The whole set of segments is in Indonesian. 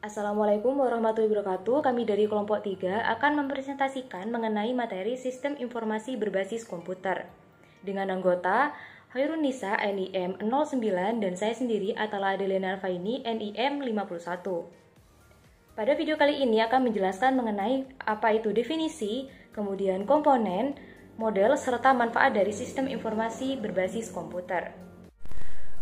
Assalamualaikum warahmatullahi wabarakatuh. Kami dari kelompok 3 akan mempresentasikan mengenai materi sistem informasi berbasis komputer. Dengan anggota Hairun Nisa NIM 09 dan saya sendiri Atala Adelena Alfaini NIM 51. Pada video kali ini akan menjelaskan mengenai apa itu definisi, kemudian komponen, model, serta manfaat dari sistem informasi berbasis komputer.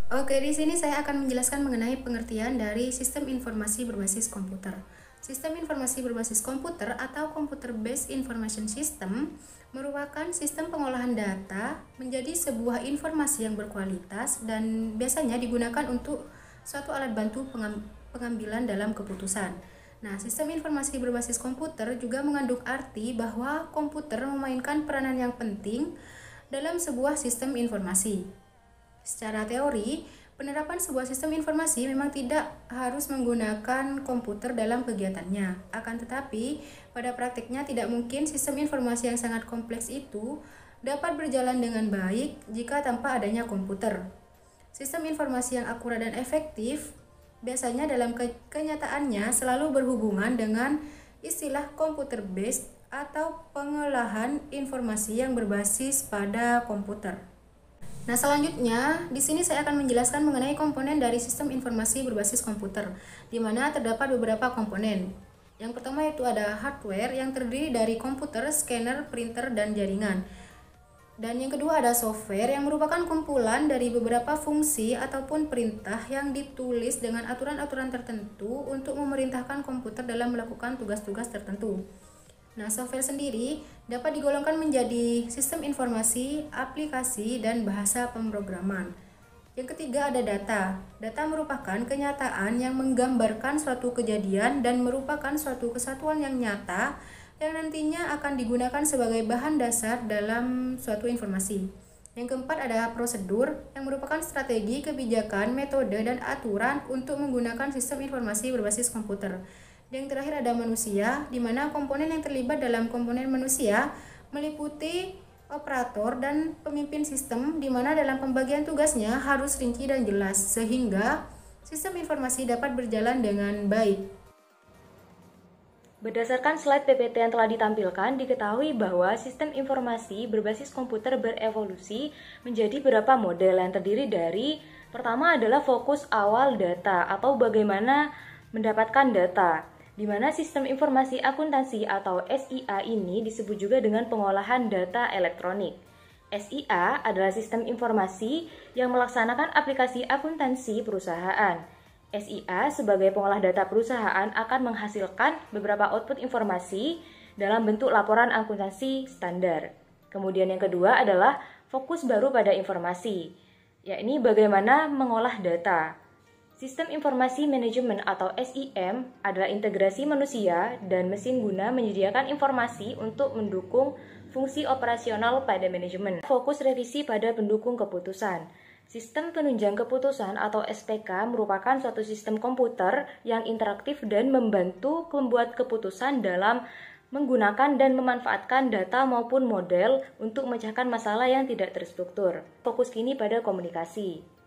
Oke, di sini saya akan menjelaskan mengenai pengertian dari sistem informasi berbasis komputer. Sistem informasi berbasis komputer atau Computer Based Information System merupakan sistem pengolahan data menjadi sebuah informasi yang berkualitas dan biasanya digunakan untuk suatu alat bantu pengambilan dalam keputusan. Nah, sistem informasi berbasis komputer juga mengandung arti bahwa komputer memainkan peranan yang penting dalam sebuah sistem informasi. Secara teori, penerapan sebuah sistem informasi memang tidak harus menggunakan komputer dalam kegiatannya. Akan tetapi, pada praktiknya tidak mungkin sistem informasi yang sangat kompleks itu dapat berjalan dengan baik jika tanpa adanya komputer. Sistem informasi yang akurat dan efektif biasanya dalam ke kenyataannya selalu berhubungan dengan istilah computer based atau pengolahan informasi yang berbasis pada komputer. Nah, selanjutnya di sini saya akan menjelaskan mengenai komponen dari sistem informasi berbasis komputer, di mana terdapat beberapa komponen. Yang pertama itu ada hardware yang terdiri dari komputer, scanner, printer, dan jaringan. Dan yang kedua ada software yang merupakan kumpulan dari beberapa fungsi ataupun perintah yang ditulis dengan aturan-aturan tertentu untuk memerintahkan komputer dalam melakukan tugas-tugas tertentu. Nah, software sendiri dapat digolongkan menjadi sistem informasi, aplikasi, dan bahasa pemrograman. Yang ketiga ada data. Data merupakan kenyataan yang menggambarkan suatu kejadian dan merupakan suatu kesatuan yang nyata yang nantinya akan digunakan sebagai bahan dasar dalam suatu informasi. Yang keempat ada prosedur yang merupakan strategi, kebijakan, metode, dan aturan untuk menggunakan sistem informasi berbasis komputer. Dan yang terakhir ada manusia, di mana komponen yang terlibat dalam komponen manusia meliputi operator dan pemimpin sistem di mana dalam pembagian tugasnya harus rinci dan jelas sehingga sistem informasi dapat berjalan dengan baik. Berdasarkan slide PPT yang telah ditampilkan, diketahui bahwa sistem informasi berbasis komputer berevolusi menjadi beberapa model yang terdiri dari pertama adalah fokus awal data atau bagaimana mendapatkan data di mana sistem informasi akuntansi atau SIA ini disebut juga dengan pengolahan data elektronik. SIA adalah sistem informasi yang melaksanakan aplikasi akuntansi perusahaan. SIA sebagai pengolah data perusahaan akan menghasilkan beberapa output informasi dalam bentuk laporan akuntansi standar. Kemudian yang kedua adalah fokus baru pada informasi, yakni bagaimana mengolah data. Sistem Informasi Manajemen atau SIM adalah integrasi manusia dan mesin guna menyediakan informasi untuk mendukung fungsi operasional pada manajemen. Fokus revisi pada pendukung keputusan. Sistem penunjang keputusan atau SPK merupakan suatu sistem komputer yang interaktif dan membantu membuat keputusan dalam menggunakan dan memanfaatkan data maupun model untuk memecahkan masalah yang tidak terstruktur. Fokus kini pada komunikasi.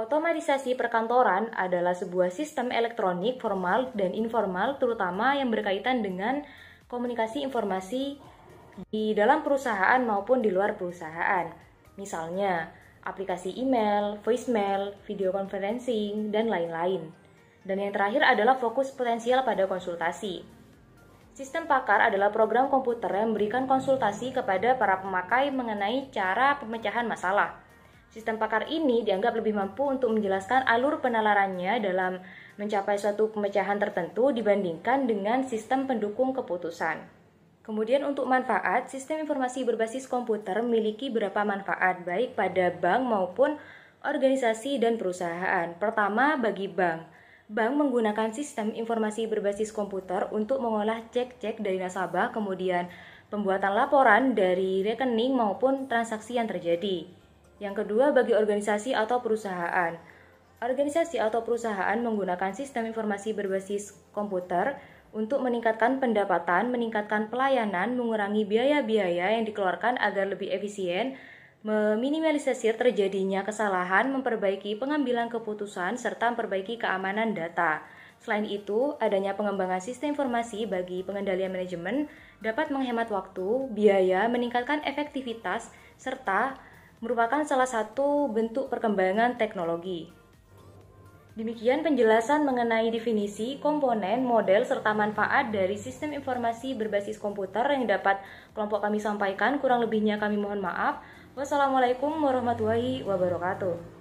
Otomatisasi perkantoran adalah sebuah sistem elektronik formal dan informal terutama yang berkaitan dengan komunikasi informasi di dalam perusahaan maupun di luar perusahaan. Misalnya, aplikasi email, voicemail, video conferencing, dan lain-lain. Dan yang terakhir adalah fokus potensial pada konsultasi. Sistem pakar adalah program komputer yang memberikan konsultasi kepada para pemakai mengenai cara pemecahan masalah Sistem pakar ini dianggap lebih mampu untuk menjelaskan alur penalarannya dalam mencapai suatu pemecahan tertentu dibandingkan dengan sistem pendukung keputusan. Kemudian untuk manfaat, sistem informasi berbasis komputer memiliki beberapa manfaat baik pada bank maupun organisasi dan perusahaan. Pertama, bagi bank. Bank menggunakan sistem informasi berbasis komputer untuk mengolah cek-cek dari nasabah, kemudian pembuatan laporan dari rekening maupun transaksi yang terjadi. Yang kedua, bagi organisasi atau perusahaan. Organisasi atau perusahaan menggunakan sistem informasi berbasis komputer untuk meningkatkan pendapatan, meningkatkan pelayanan, mengurangi biaya-biaya yang dikeluarkan agar lebih efisien, meminimalisir terjadinya kesalahan, memperbaiki pengambilan keputusan, serta memperbaiki keamanan data. Selain itu, adanya pengembangan sistem informasi bagi pengendalian manajemen dapat menghemat waktu, biaya, meningkatkan efektivitas, serta merupakan salah satu bentuk perkembangan teknologi. Demikian penjelasan mengenai definisi, komponen, model, serta manfaat dari sistem informasi berbasis komputer yang dapat kelompok kami sampaikan. Kurang lebihnya kami mohon maaf. Wassalamualaikum warahmatullahi wabarakatuh.